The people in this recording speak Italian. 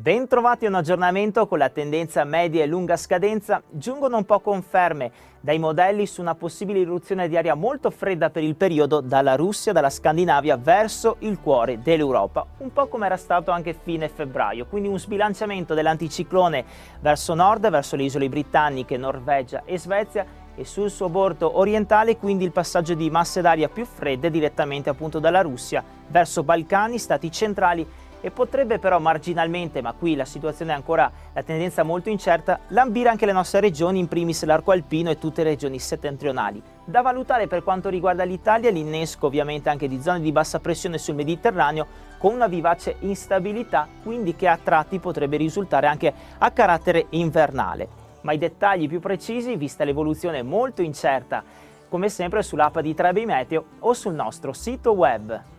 Bentrovati a un aggiornamento con la tendenza media e lunga scadenza. Giungono un po' conferme dai modelli su una possibile irruzione di aria molto fredda per il periodo dalla Russia, dalla Scandinavia verso il cuore dell'Europa, un po' come era stato anche fine febbraio, quindi un sbilanciamento dell'anticiclone verso nord, verso le isole britanniche, Norvegia e Svezia e sul suo bordo orientale quindi il passaggio di masse d'aria più fredde direttamente appunto dalla Russia verso Balcani, stati centrali e potrebbe però marginalmente, ma qui la situazione è ancora la tendenza molto incerta, lambire anche le nostre regioni, in primis l'arco alpino e tutte le regioni settentrionali. Da valutare per quanto riguarda l'Italia l'innesco ovviamente anche di zone di bassa pressione sul Mediterraneo con una vivace instabilità, quindi che a tratti potrebbe risultare anche a carattere invernale. Ma i dettagli più precisi, vista l'evoluzione molto incerta, come sempre sull'app di Trebi Meteo o sul nostro sito web.